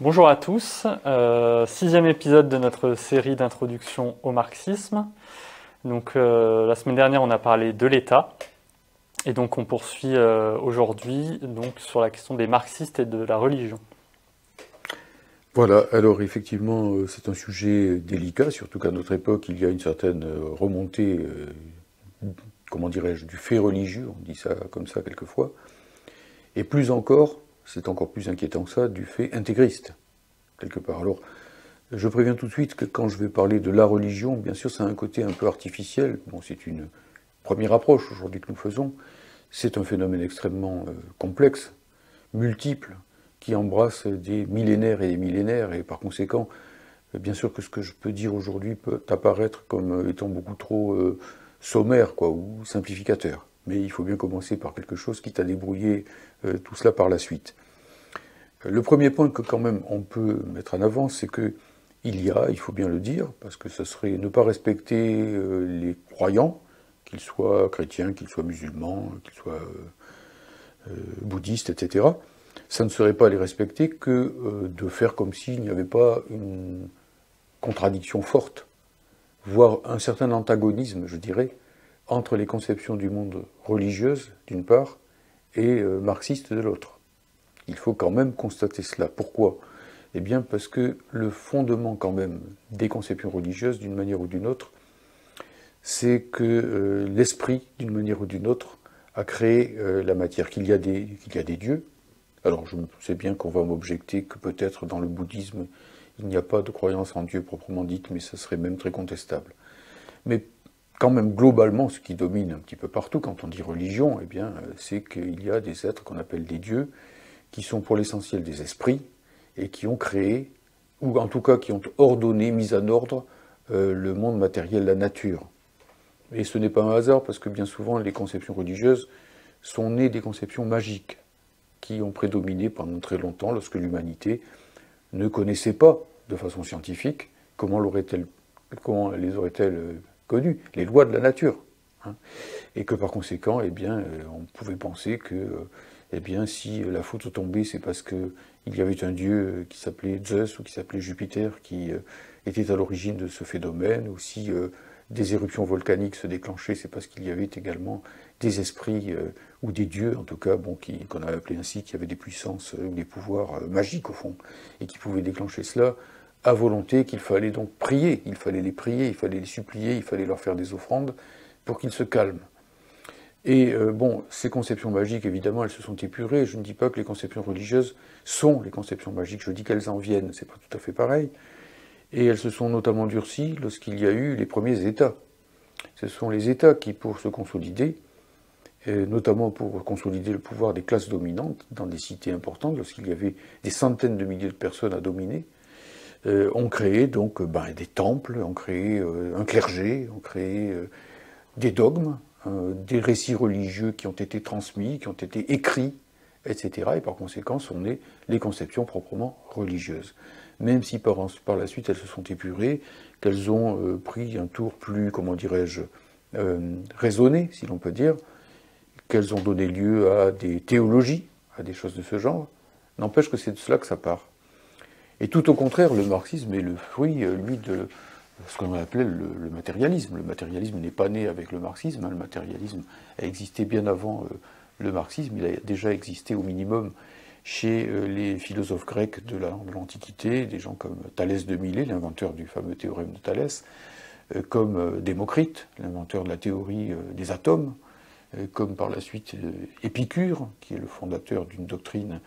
Bonjour à tous, euh, sixième épisode de notre série d'introduction au marxisme. Donc euh, la semaine dernière on a parlé de l'État et donc on poursuit euh, aujourd'hui sur la question des marxistes et de la religion. Voilà, alors effectivement c'est un sujet délicat, surtout qu'à notre époque il y a une certaine remontée, comment dirais-je, du fait religieux, on dit ça comme ça quelquefois, et plus encore c'est encore plus inquiétant que ça, du fait intégriste, quelque part. Alors, je préviens tout de suite que quand je vais parler de la religion, bien sûr, ça a un côté un peu artificiel. C'est une première approche aujourd'hui que nous faisons. C'est un phénomène extrêmement euh, complexe, multiple, qui embrasse des millénaires et des millénaires, et par conséquent, euh, bien sûr que ce que je peux dire aujourd'hui peut apparaître comme euh, étant beaucoup trop sommaire, quoi, ou simplificateur mais il faut bien commencer par quelque chose qui t'a débrouillé euh, tout cela par la suite. Le premier point que quand même on peut mettre en avant, c'est que il y a, il faut bien le dire, parce que ce serait ne pas respecter euh, les croyants, qu'ils soient chrétiens, qu'ils soient musulmans, qu'ils soient euh, bouddhistes, etc. Ça ne serait pas les respecter que de faire comme s'il n'y avait pas une contradiction forte, voire un certain antagonisme, je dirais, entre les conceptions du monde religieuses, d'une part, et euh, marxistes de l'autre. Il faut quand même constater cela. Pourquoi? Eh bien parce que le fondement quand même des conceptions religieuses, d'une manière ou d'une autre, c'est que euh, l'esprit, d'une manière ou d'une autre, a créé euh, la matière, qu'il y, a des, qu'il y a des dieux. Alors je sais bien qu'on va m'objecter que peut-être dans le bouddhisme, il n'y a pas de croyance en Dieu proprement dite, mais ça serait même très contestable. Mais quand même globalement, ce qui domine un petit peu partout quand on dit religion, eh bien, euh, c'est qu'il y a des êtres qu'on appelle des dieux, qui sont pour l'essentiel des esprits, et qui ont créé, ou en tout cas qui ont ordonné, mis en ordre, euh, le monde matériel, la nature. Et ce n'est pas un hasard, parce que bien souvent, les conceptions religieuses sont nées des conceptions magiques, qui ont prédominé pendant très longtemps, lorsque l'humanité ne connaissait pas, de façon scientifique, comment, comment les aurait-elle euh, les lois de la nature. Hein. et que par conséquent, eh bien, euh, on pouvait penser que euh, eh bien, si la faute tombait, c'est parce qu'il y avait un dieu qui s'appelait Zeus ou qui s'appelait Jupiter qui euh, était à l'origine de ce phénomène, ou si des éruptions volcaniques se déclenchaient, c'est parce qu'il y avait également des esprits ou des dieux, en tout cas, bon, qu'on a appelé ainsi, qui avaient des puissances ou des pouvoirs magiques au fond, et qui pouvaient déclencher cela à volonté qu'il fallait donc prier, il fallait les prier, il fallait les supplier, il fallait leur faire des offrandes pour qu'ils se calment. Et euh, bon, ces conceptions magiques, évidemment, elles se sont épurées. Je ne dis pas que les conceptions religieuses sont les conceptions magiques, je dis qu'elles en viennent, c'est pas tout à fait pareil. Et elles se sont notamment durcies lorsqu'il y a eu les premiers États. Ce sont les États qui, pour se consolider, notamment pour consolider le pouvoir des classes dominantes dans des cités importantes, lorsqu'il y avait des centaines de milliers de personnes à dominer, euh, ont créé donc euh, ben, des temples, ont créé euh, un clergé, ont créé des dogmes, des récits religieux qui ont été transmis, qui ont été écrits, etc. Et par conséquent sont nées les conceptions proprement religieuses. Même si par, par la suite elles se sont épurées, qu'elles ont pris un tour plus, comment dirais-je, raisonné, si l'on peut dire, qu'elles ont donné lieu à des théologies, à des choses de ce genre, n'empêche que c'est de cela que ça part. Et tout au contraire, le marxisme est le fruit, euh, lui, de ce qu'on appelait le, matérialisme. Le matérialisme n'est pas né avec le marxisme, hein. le matérialisme a existé bien avant euh, le marxisme, il a déjà existé au minimum chez euh, les philosophes grecs de l'Antiquité, des gens comme Thalès de Milet, l'inventeur du fameux théorème de Thalès, comme Démocrite, l'inventeur de la théorie des atomes, comme par la suite Épicure, qui est le fondateur d'une doctrine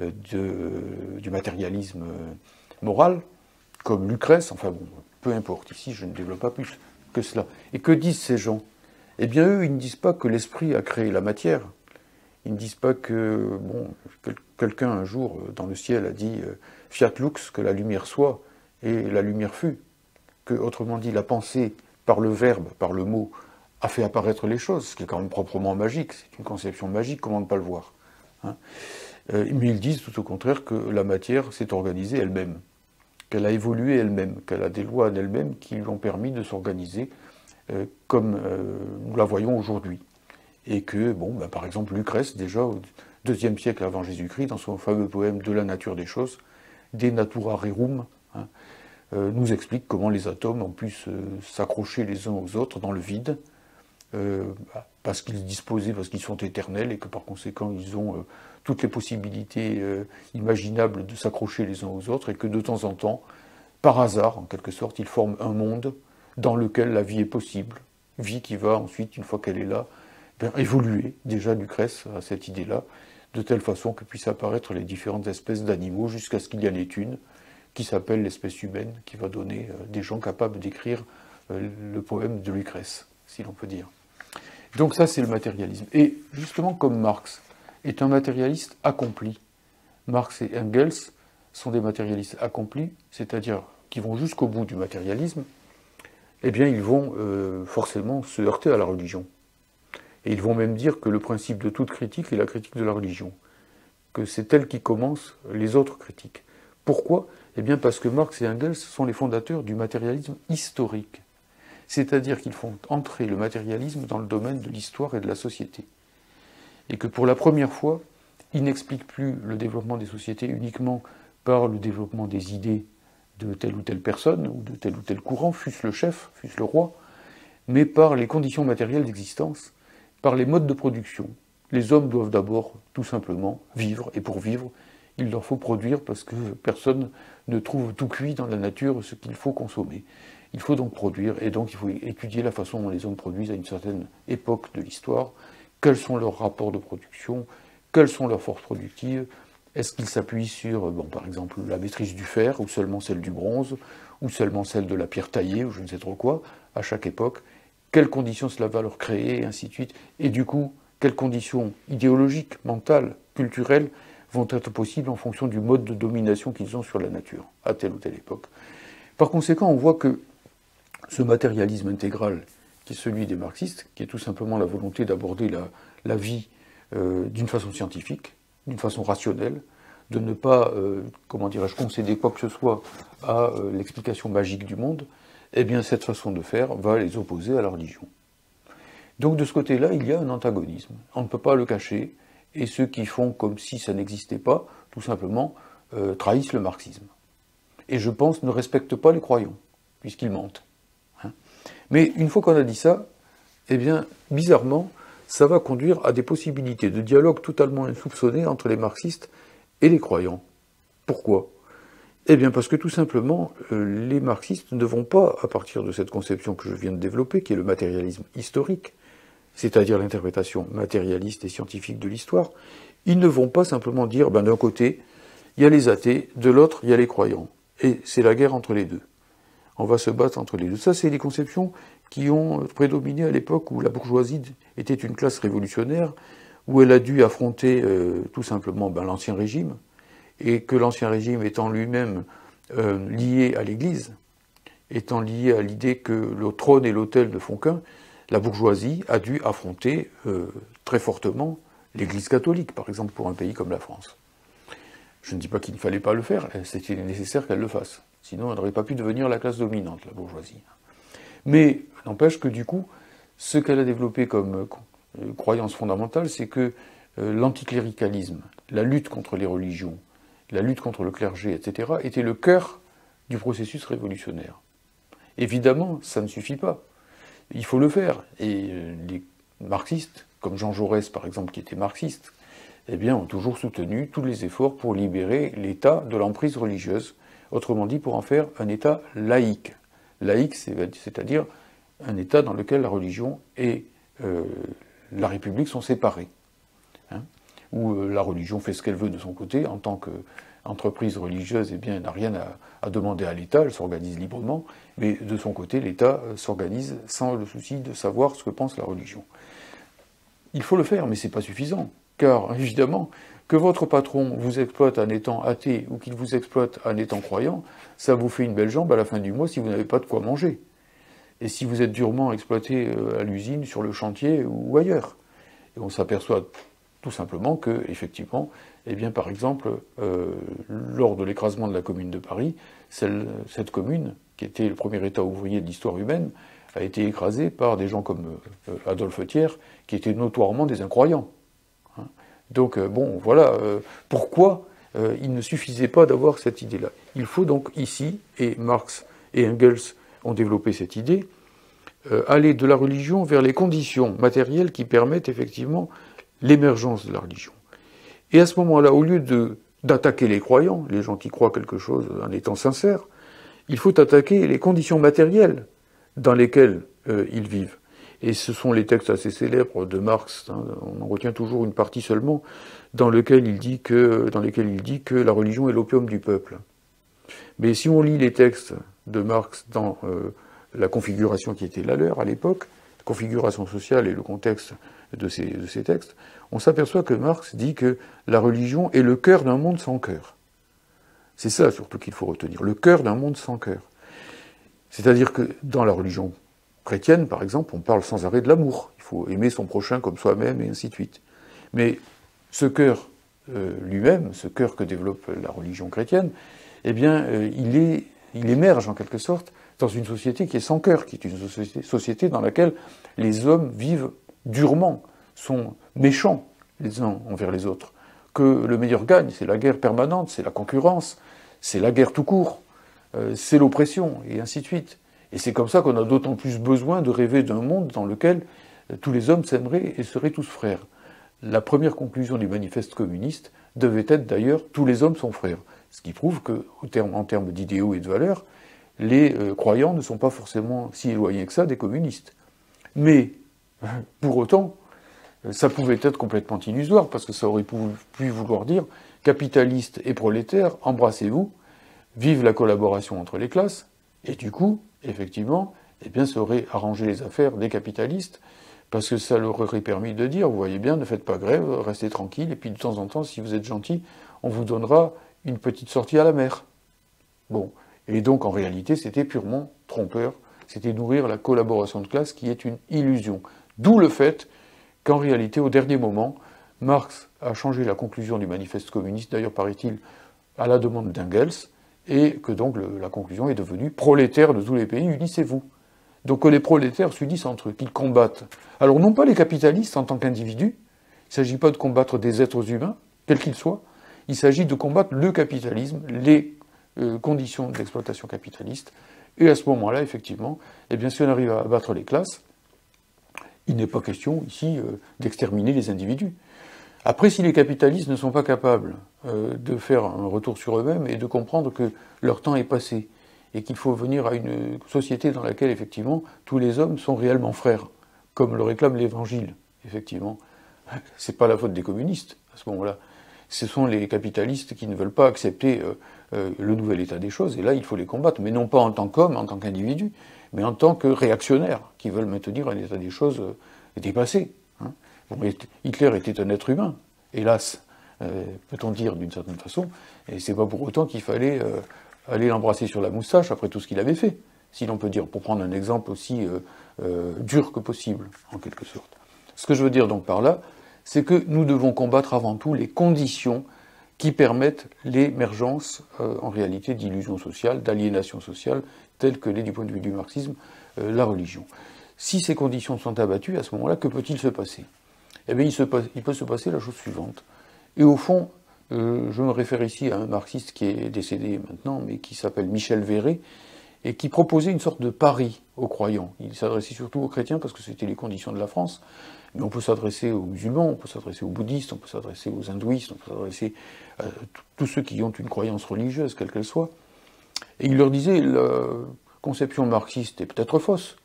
du matérialisme euh, moral, comme Lucrèce, enfin bon, peu importe, ici je ne développe pas plus que cela. Et que disent ces gens? Eh bien eux, ils ne disent pas que l'esprit a créé la matière, ils ne disent pas que, bon, quelqu'un un jour euh, dans le ciel a dit Fiat lux, que la lumière soit, et la lumière fut, que, autrement dit, la pensée, par le verbe, par le mot, a fait apparaître les choses, ce qui est quand même proprement magique, c'est une conception magique, comment ne pas le voir hein? euh, mais ils disent tout au contraire que la matière s'est organisée elle-même, qu'elle a évolué elle-même, qu'elle a des lois en elle-même qui lui ont permis de s'organiser euh, comme euh, nous la voyons aujourd'hui. Et que, bon, ben, par exemple, Lucrèce, déjà au IIe siècle avant Jésus-Christ, dans son fameux poème De la nature des choses, De Natura Rerum, hein, euh, nous explique comment les atomes ont pu s'accrocher les uns aux autres dans le vide, euh, parce qu'ils disposaient, parce qu'ils sont éternels et que par conséquent ils ont euh, toutes les possibilités imaginables de s'accrocher les uns aux autres et que de temps en temps, par hasard en quelque sorte, ils forment un monde dans lequel la vie est possible, vie qui va ensuite, une fois qu'elle est là, ben, évoluer. Déjà Lucrèce à cette idée-là, de telle façon que puissent apparaître les différentes espèces d'animaux jusqu'à ce qu'il y en ait une qui s'appelle l'espèce humaine, qui va donner euh, des gens capables d'écrire euh, le poème de Lucrèce, si l'on peut dire. Donc ça, c'est le matérialisme. Et justement, comme Marx est un matérialiste accompli, Marx et Engels sont des matérialistes accomplis, c'est-à-dire qui vont jusqu'au bout du matérialisme, eh bien, ils vont euh, forcément se heurter à la religion. Et ils vont même dire que le principe de toute critique est la critique de la religion, que c'est elle qui commence les autres critiques. Pourquoi? Eh bien parce que Marx et Engels sont les fondateurs du matérialisme historique, c'est-à-dire qu'ils font entrer le matérialisme dans le domaine de l'histoire et de la société. Et que pour la première fois, ils n'expliquent plus le développement des sociétés uniquement par le développement des idées de telle ou telle personne, ou de tel ou tel courant, fût-ce le chef, fût-ce le roi, mais par les conditions matérielles d'existence, par les modes de production. Les hommes doivent d'abord, tout simplement, vivre, et pour vivre, il leur faut produire parce que personne ne trouve tout cuit dans la nature ce qu'il faut consommer. Il faut donc produire, et donc il faut étudier la façon dont les hommes produisent à une certaine époque de l'histoire, quels sont leurs rapports de production, quelles sont leurs forces productives, est-ce qu'ils s'appuient sur, bon, par exemple, la maîtrise du fer, ou seulement celle du bronze, ou seulement celle de la pierre taillée, ou je ne sais trop quoi, à chaque époque? Quelles conditions cela va leur créer, et ainsi de suite? Et du coup, quelles conditions idéologiques, mentales, culturelles vont être possibles en fonction du mode de domination qu'ils ont sur la nature, à telle ou telle époque? Par conséquent, on voit que ce matérialisme intégral, qui est celui des marxistes, qui est tout simplement la volonté d'aborder la, vie euh, d'une façon scientifique, d'une façon rationnelle, de ne pas, euh, comment dirais-je, concéder quoi que ce soit à euh, l'explication magique du monde, eh bien cette façon de faire va les opposer à la religion. Donc de ce côté-là, il y a un antagonisme. On ne peut pas le cacher, et ceux qui font comme si ça n'existait pas, tout simplement, trahissent le marxisme. Et je pense ne respectent pas les croyants, puisqu'ils mentent. Mais une fois qu'on a dit ça, eh bien, bizarrement, ça va conduire à des possibilités de dialogue totalement insoupçonnées entre les marxistes et les croyants. Pourquoi? Eh bien parce que tout simplement, euh, les marxistes ne vont pas, à partir de cette conception que je viens de développer, qui est le matérialisme historique, c'est-à-dire l'interprétation matérialiste et scientifique de l'histoire, ils ne vont pas simplement dire, ben, d'un côté, il y a les athées, de l'autre, il y a les croyants. Et c'est la guerre entre les deux. On va se battre entre les deux. Ça, c'est les conceptions qui ont prédominé à l'époque où la bourgeoisie était une classe révolutionnaire, où elle a dû affronter euh, tout simplement ben, l'ancien régime, et que l'ancien régime étant lui-même euh, lié à l'Église, étant lié à l'idée que le trône et l'autel ne font qu'un, la bourgeoisie a dû affronter euh, très fortement l'Église catholique, par exemple pour un pays comme la France. Je ne dis pas qu'il ne fallait pas le faire, c'était nécessaire qu'elle le fasse. Sinon, elle n'aurait pas pu devenir la classe dominante, la bourgeoisie. Mais n'empêche que du coup, ce qu'elle a développé comme euh, croyance fondamentale, c'est que euh, l'anticléricalisme, la lutte contre les religions, la lutte contre le clergé, etc., était le cœur du processus révolutionnaire. Évidemment, ça ne suffit pas. Il faut le faire. Et euh, les marxistes, comme Jean Jaurès par exemple, qui était marxiste, eh bien, ont toujours soutenu tous les efforts pour libérer l'État de l'emprise religieuse, autrement dit pour en faire un État laïque. Laïque, c'est-à-dire un État dans lequel la religion et euh, la République sont séparés, hein, où euh, la religion fait ce qu'elle veut de son côté en tant qu'entreprise religieuse, eh bien, elle n'a rien à, demander à l'État, elle s'organise librement, mais de son côté, l'État euh, s'organise sans le souci de savoir ce que pense la religion. Il faut le faire, mais ce n'est pas suffisant, car évidemment, que votre patron vous exploite en étant athée ou qu'il vous exploite en étant croyant, ça vous fait une belle jambe à la fin du mois si vous n'avez pas de quoi manger et si vous êtes durement exploité euh, à l'usine, sur le chantier ou ailleurs. Et on s'aperçoit tout simplement que, effectivement, eh bien, par exemple, euh, lors de l'écrasement de la commune de Paris, cette commune, qui était le premier État ouvrier de l'histoire humaine, a été écrasée par des gens comme euh, Adolphe Thiers, qui étaient notoirement des incroyants. Donc, bon, voilà, pourquoi euh, il ne suffisait pas d'avoir cette idée-là? Il faut donc ici, et Marx et Engels ont développé cette idée, euh, aller de la religion vers les conditions matérielles qui permettent effectivement l'émergence de la religion. Et à ce moment-là, au lieu d'attaquer les croyants, les gens qui croient quelque chose en étant sincères, il faut attaquer les conditions matérielles dans lesquelles euh, ils vivent. Et ce sont les textes assez célèbres de Marx, hein, on en retient toujours une partie seulement, dans, lequel il dit que, dans lesquels il dit que la religion est l'opium du peuple. Mais si on lit les textes de Marx dans euh, la configuration qui était la leur à l'époque, configuration sociale et le contexte de ces, de ces textes, on s'aperçoit que Marx dit que la religion est le cœur d'un monde sans cœur. C'est ça surtout qu'il faut retenir, le cœur d'un monde sans cœur. C'est-à-dire que dans la religion chrétienne, par exemple, on parle sans arrêt de l'amour. Il faut aimer son prochain comme soi-même et ainsi de suite. Mais ce cœur euh, lui-même, ce cœur que développe la religion chrétienne, eh bien, euh, il, émerge en quelque sorte dans une société qui est sans cœur, qui est une société, société dans laquelle les hommes vivent durement, sont méchants les uns envers les autres, que le meilleur gagne, c'est la guerre permanente, c'est la concurrence, c'est la guerre tout court, euh, c'est l'oppression, et ainsi de suite. Et c'est comme ça qu'on a d'autant plus besoin de rêver d'un monde dans lequel tous les hommes s'aimeraient et seraient tous frères. La première conclusion du manifeste communiste devait être d'ailleurs tous les hommes sont frères. Ce qui prouve que, en termes d'idéaux et de valeurs, les euh, croyants ne sont pas forcément si éloignés que ça des communistes. Mais, pour autant, ça pouvait être complètement illusoire, parce que ça aurait pu vouloir dire capitalistes et prolétaires, embrassez-vous, vive la collaboration entre les classes, et du coup, effectivement, eh bien, ça aurait arrangé les affaires des capitalistes, parce que ça leur aurait permis de dire, vous voyez bien, ne faites pas grève, restez tranquille, et puis de temps en temps, si vous êtes gentil, on vous donnera une petite sortie à la mer. Bon. Et donc, en réalité, c'était purement trompeur, c'était nourrir la collaboration de classe qui est une illusion. D'où le fait qu'en réalité, au dernier moment, Marx a changé la conclusion du manifeste communiste, d'ailleurs, paraît-il, à la demande d'Engels, et que donc la conclusion est devenue prolétaires de tous les pays, unissez-vous. Donc que les prolétaires s'unissent entre eux, qu'ils combattent. Alors non pas les capitalistes en tant qu'individus, il ne s'agit pas de combattre des êtres humains, quels qu'ils soient, il s'agit de combattre le capitalisme, les euh, conditions d'exploitation capitaliste, et à ce moment-là, effectivement, eh bien, si on arrive à abattre les classes, il n'est pas question ici euh, d'exterminer les individus. Après, si les capitalistes ne sont pas capables euh, de faire un retour sur eux-mêmes et de comprendre que leur temps est passé et qu'il faut venir à une société dans laquelle, effectivement, tous les hommes sont réellement frères, comme le réclame l'Évangile, effectivement, c'est pas la faute des communistes à ce moment-là. Ce sont les capitalistes qui ne veulent pas accepter euh, euh, le nouvel état des choses, et là, il faut les combattre, mais non pas en tant qu'hommes, en tant qu'individus, mais en tant que réactionnaires, qui veulent maintenir un état des choses dépassé. Hitler était un être humain, hélas, euh, peut-on dire d'une certaine façon, et c'est pas pour autant qu'il fallait euh, aller l'embrasser sur la moustache après tout ce qu'il avait fait, si l'on peut dire, pour prendre un exemple aussi euh, dur que possible, en quelque sorte. Ce que je veux dire donc par là, c'est que nous devons combattre avant tout les conditions qui permettent l'émergence, en réalité, d'illusions sociales, d'aliénation sociale, telles que l'est, du point de vue du marxisme, la religion. Si ces conditions sont abattues, à ce moment-là, que peut-il se passer? Eh bien, il, peut se passer la chose suivante. Et au fond, euh, je me réfère ici à un marxiste qui est décédé maintenant, mais qui s'appelle Michel Véret, et qui proposait une sorte de pari aux croyants. Il s'adressait surtout aux chrétiens parce que c'était les conditions de la France, mais on peut s'adresser aux musulmans, on peut s'adresser aux bouddhistes, on peut s'adresser aux hindouistes, on peut s'adresser à tous ceux qui ont une croyance religieuse, quelle qu'elle soit. Et il leur disait, la conception marxiste est peut-être fausse,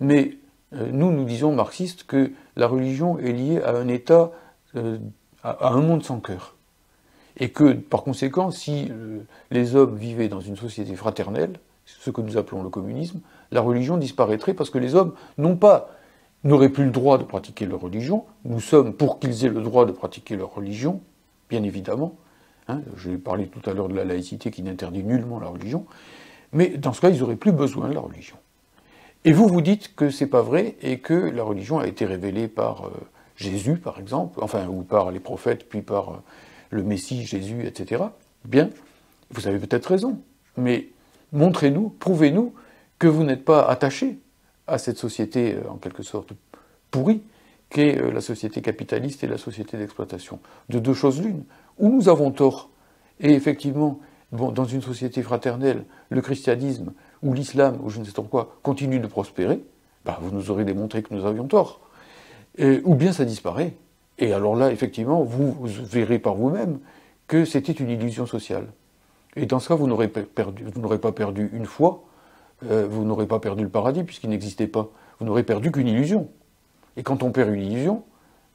mais nous, nous disons marxistes que la religion est liée à un état, euh, à, un monde sans cœur. Et que, par conséquent, si euh, les hommes vivaient dans une société fraternelle, ce que nous appelons le communisme, la religion disparaîtrait parce que les hommes, n'auraient plus le droit de pratiquer leur religion, nous sommes pour qu'ils aient le droit de pratiquer leur religion, bien évidemment, hein, j'ai parlé tout à l'heure de la laïcité qui n'interdit nullement la religion, mais dans ce cas, ils n'auraient plus besoin de la religion. Et vous vous dites que c'est pas vrai et que la religion a été révélée par euh, Jésus, par exemple, enfin, ou par les prophètes, puis par euh, le Messie, Jésus, etc. Bien, vous avez peut-être raison, mais montrez-nous, prouvez-nous que vous n'êtes pas attaché à cette société, euh, en quelque sorte, pourrie, qu'est la société capitaliste et la société d'exploitation. De deux choses l'une. Ou nous avons tort, et effectivement, dans une société fraternelle, le christianisme ou l'islam ou je ne sais trop quoi continue de prospérer, bah, vous nous aurez démontré que nous avions tort. ou bien ça disparaît. Et alors là, effectivement, vous, verrez par vous-même que c'était une illusion sociale. Et dans ce cas, vous n'aurez pas perdu une fois, euh, vous n'aurez pas perdu le paradis puisqu'il n'existait pas. Vous n'aurez perdu qu'une illusion. Et quand on perd une illusion,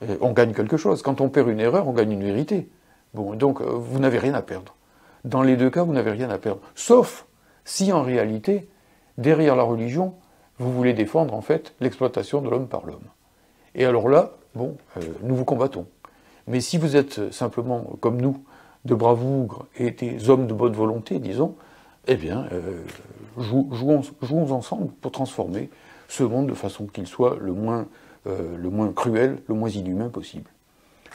euh, on gagne quelque chose. Quand on perd une erreur, on gagne une vérité. Bon, donc euh, vous n'avez rien à perdre. Dans les deux cas, vous n'avez rien à perdre. Sauf si en réalité, derrière la religion, vous voulez défendre en fait l'exploitation de l'homme par l'homme. Et alors là, bon, euh, nous vous combattons. Mais si vous êtes simplement comme nous, de bravougres et des hommes de bonne volonté, disons, eh bien, jouons, jouons, ensemble pour transformer ce monde de façon qu'il soit le moins euh, le moins cruel, le moins inhumain possible.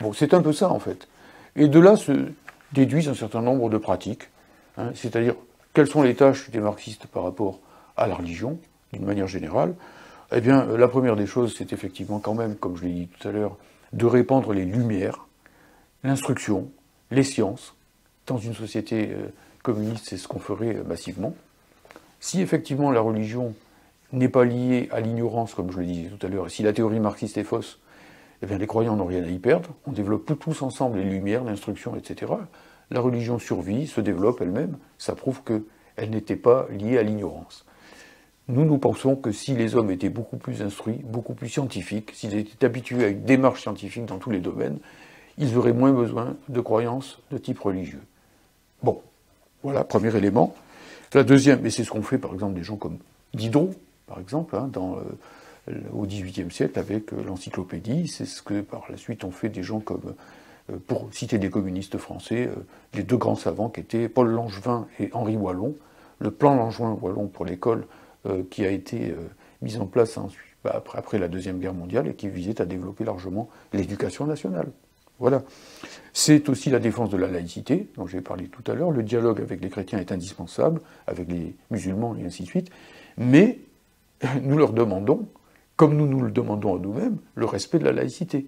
Bon, c'est un peu ça en fait. Et de là se déduisent un certain nombre de pratiques, hein, c'est-à-dire quelles sont les tâches des marxistes par rapport à la religion, d'une manière générale. Eh bien, euh, la première des choses, c'est effectivement quand même, comme je l'ai dit tout à l'heure, de répandre les lumières, l'instruction, les sciences. Dans une société euh, communiste, c'est ce qu'on ferait massivement. Si effectivement la religion n'est pas lié à l'ignorance, comme je le disais tout à l'heure. Si la théorie marxiste est fausse, eh bien les croyants n'ont rien à y perdre. On développe tous ensemble les lumières, l'instruction, etc. La religion survit, se développe elle-même. Ça prouve qu'elle n'était pas liée à l'ignorance. Nous, nous pensons que si les hommes étaient beaucoup plus instruits, beaucoup plus scientifiques, s'ils étaient habitués à une démarche scientifique dans tous les domaines, ils auraient moins besoin de croyances de type religieux. Bon, voilà, premier élément. La deuxième, et c'est ce qu'ont fait par exemple des gens comme Diderot, par exemple, hein, euh, au XVIIIe siècle avec euh, l'encyclopédie. C'est ce que par la suite ont fait des gens comme, pour citer des communistes français, les deux grands savants qui étaient Paul Langevin et Henri Wallon. Le plan Langevin-Wallon pour l'école qui a été mis en place bah, après, la Deuxième Guerre mondiale et qui visait à développer largement l'éducation nationale. Voilà. C'est aussi la défense de la laïcité, dont j'ai parlé tout à l'heure. Le dialogue avec les chrétiens est indispensable, avec les musulmans et ainsi de suite. Mais nous leur demandons, comme nous nous le demandons à nous-mêmes, le respect de la laïcité.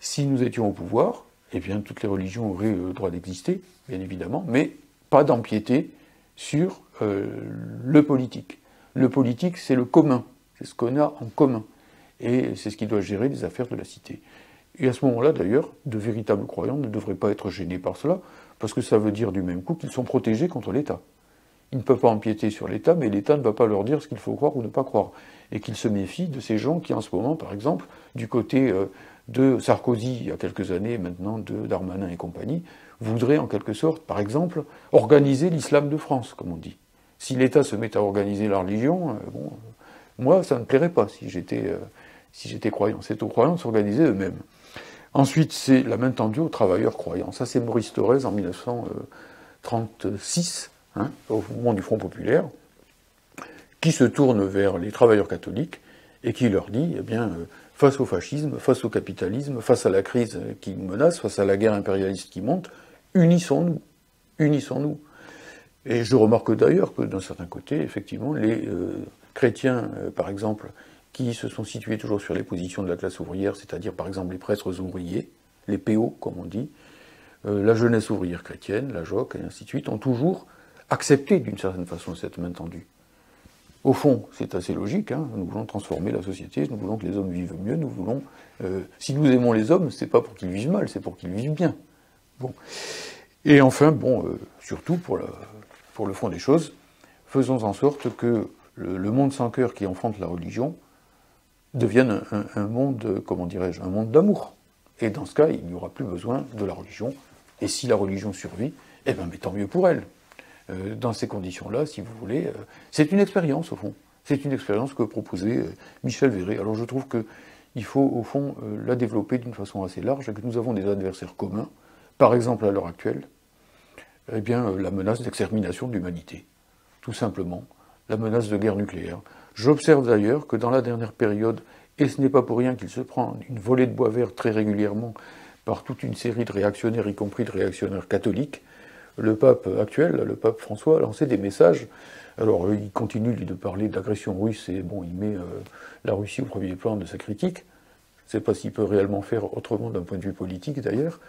Si nous étions au pouvoir, eh bien toutes les religions auraient le droit d'exister, bien évidemment, mais pas d'empiéter sur euh, le politique. Le politique, c'est le commun, c'est ce qu'on a en commun, et c'est ce qui doit gérer les affaires de la cité. Et à ce moment-là, d'ailleurs, de véritables croyants ne devraient pas être gênés par cela, parce que ça veut dire du même coup qu'ils sont protégés contre l'État. Ils ne peuvent pas empiéter sur l'État, mais l'État ne va pas leur dire ce qu'il faut croire ou ne pas croire. Et qu'ils se méfient de ces gens qui, en ce moment, par exemple, du côté euh, de Sarkozy, il y a quelques années maintenant, de Darmanin et compagnie, voudraient en quelque sorte, par exemple, organiser l'islam de France, comme on dit. Si l'État se met à organiser la religion, euh, bon, moi, ça ne plairait pas si j'étais euh, si croyant. C'est aux croyants de s'organiser eux-mêmes. Ensuite, c'est la main tendue aux travailleurs croyants. Ça, c'est Maurice Thorez en 1936 Hein, au moment du Front populaire, qui se tourne vers les travailleurs catholiques et qui leur dit, eh bien, euh, face au fascisme, face au capitalisme, face à la crise qui nous menace, face à la guerre impérialiste qui monte, unissons-nous, unissons-nous. Et je remarque d'ailleurs que d'un certain côté, effectivement, les euh, chrétiens, euh, par exemple, qui se sont situés toujours sur les positions de la classe ouvrière, c'est-à-dire par exemple les prêtres ouvriers, les PO comme on dit, la jeunesse ouvrière chrétienne, la JOC, et ainsi de suite, ont toujours accepter d'une certaine façon cette main tendue. Au fond, c'est assez logique, hein. nous voulons transformer la société, nous voulons que les hommes vivent mieux, nous voulons... Euh, si nous aimons les hommes, c'est pas pour qu'ils vivent mal, c'est pour qu'ils vivent bien. Bon. Et enfin, bon, euh, surtout pour, le fond des choses, faisons en sorte que le, monde sans cœur qui enfante la religion devienne un, monde, comment dirais-je, un monde d'amour. Et dans ce cas, il n'y aura plus besoin de la religion. Et si la religion survit, eh bien, tant mieux pour elle. Euh, dans ces conditions-là, si vous voulez. Euh, c'est une expérience, au fond. C'est une expérience que proposait euh, Michel Véret. Alors je trouve qu'il faut, au fond, la développer d'une façon assez large et que nous avons des adversaires communs. Par exemple, à l'heure actuelle, eh bien, la menace d'extermination de l'humanité. Tout simplement. La menace de guerre nucléaire. J'observe d'ailleurs que dans la dernière période, et ce n'est pas pour rien qu'il se prend une volée de bois vert très régulièrement par toute une série de réactionnaires, y compris de réactionnaires catholiques, le pape actuel, le pape François, a lancé des messages. Alors, il continue de parler d'agression russe et bon, il met euh, la Russie au premier plan de sa critique. Je ne sais pas s'il peut réellement faire autrement d'un point de vue politique d'ailleurs,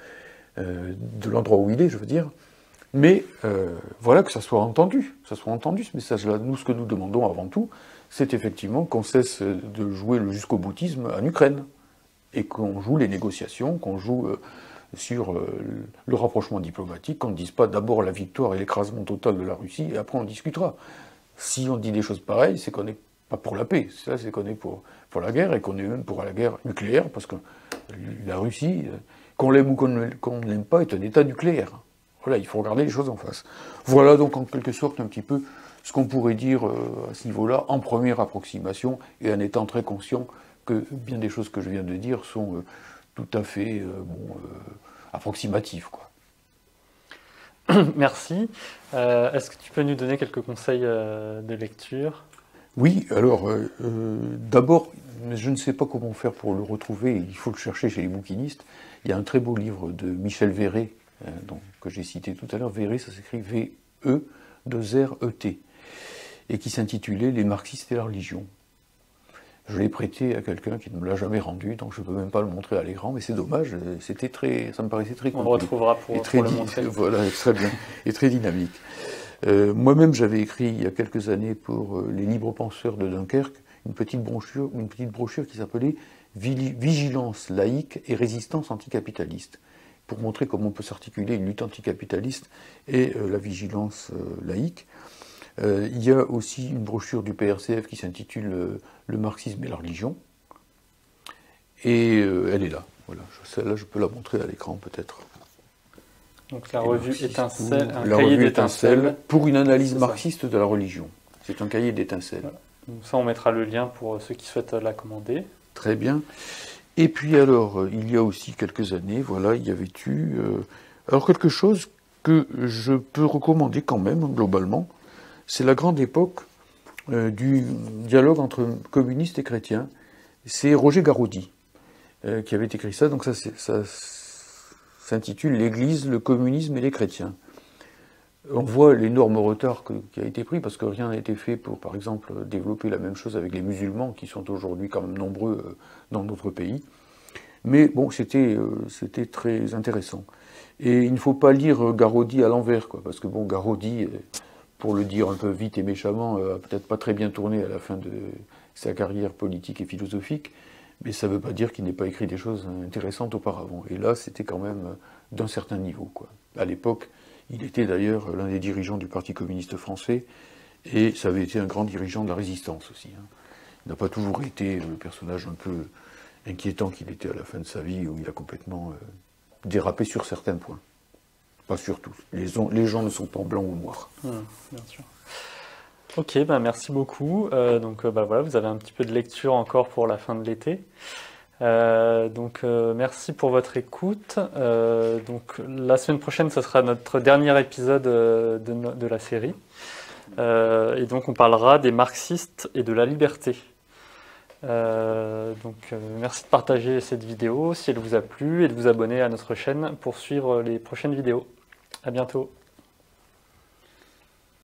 euh, de l'endroit où il est, je veux dire. Mais voilà que ça soit entendu, ça soit entendu ce message-là. Nous, ce que nous demandons avant tout, c'est effectivement qu'on cesse de jouer le jusqu'au boutisme en Ukraine et qu'on joue les négociations, qu'on joue sur le rapprochement diplomatique, qu'on ne dise pas d'abord la victoire et l'écrasement total de la Russie et après on discutera. Si on dit des choses pareilles, c'est qu'on n'est pas pour la paix, c'est qu'on est pour, pour la guerre et qu'on est même pour la guerre nucléaire, parce que la Russie, qu'on l'aime ou qu'on ne l'aime pas, est un État nucléaire. Voilà, il faut regarder les choses en face. Voilà donc en quelque sorte un petit peu ce qu'on pourrait dire euh, à ce niveau-là en première approximation et en étant très conscient que bien des choses que je viens de dire sont euh, tout à fait euh, bon, approximatives. Quoi. Merci. Euh, est-ce que tu peux nous donner quelques conseils euh, de lecture? Oui, alors euh, d'abord, je ne sais pas comment faire pour le retrouver, il faut le chercher chez les bouquinistes. Il y a un très beau livre de Michel Véret, que j'ai cité tout à l'heure. Véret, ça s'écrit V-E, 2 R, E-T, et qui s'intitulait Les marxistes et la religion. Je l'ai prêté à quelqu'un qui ne me l'a jamais rendu, donc je ne peux même pas le montrer à l'écran, mais c'est dommage, c'était très, ça me paraissait très On le retrouvera pour, très le montrer. Voilà, très bien, et très dynamique. Euh, moi-même, j'avais écrit il y a quelques années pour euh, les libres penseurs de Dunkerque une petite brochure, une petite brochure qui s'appelait Vigilance laïque et résistance anticapitaliste, pour montrer comment on peut s'articuler une lutte anticapitaliste et euh, la vigilance laïque. Euh, il y a aussi une brochure du PRCF qui s'intitule euh, Le marxisme et la religion. Et euh, elle est là. Voilà. Celle-là, je peux la montrer à l'écran peut-être. Donc la revue Étincelle, un la cahier d'étincelles pour une analyse marxiste de la religion. C'est un cahier d'étincelles. Ça, on mettra le lien pour ceux qui souhaitent la commander. Très bien. Et puis alors, il y a aussi quelques années, voilà, il y avait eu alors quelque chose que je peux recommander quand même globalement, c'est la grande époque euh, du dialogue entre communistes et chrétiens. C'est Roger Garaudy euh, qui avait écrit ça, donc ça, s'intitule L'Église, le communisme et les chrétiens. On voit l'énorme retard qui a été pris parce que rien n'a été fait pour, par exemple, développer la même chose avec les musulmans qui sont aujourd'hui quand même nombreux euh, dans notre pays. Mais bon, c'était c'était très intéressant. Et il ne faut pas lire Garaudy à l'envers, quoi, parce que bon, Garaudy, pour le dire un peu vite et méchamment, euh, a peut-être pas très bien tourné à la fin de sa carrière politique et philosophique, mais ça ne veut pas dire qu'il n'ait pas écrit des choses intéressantes auparavant. Et là, c'était quand même euh, d'un certain niveau. Quoi. À l'époque, il était d'ailleurs l'un des dirigeants du Parti communiste français, et ça avait été un grand dirigeant de la résistance aussi. Hein. Il n'a pas toujours été le personnage un peu inquiétant qu'il était à la fin de sa vie, où il a complètement euh, dérapé sur certains points. Pas surtout. Les, les gens ne sont pas blancs ou noirs. Mmh, bien sûr. Ok, bah merci beaucoup. Euh, donc bah voilà, vous avez un petit peu de lecture encore pour la fin de l'été. Euh, donc euh, merci pour votre écoute. donc la semaine prochaine, ce sera notre dernier épisode de, de la série. et donc on parlera des marxistes et de la liberté. donc merci de partager cette vidéo si elle vous a plu et de vous abonner à notre chaîne pour suivre les prochaines vidéos. À bientôt.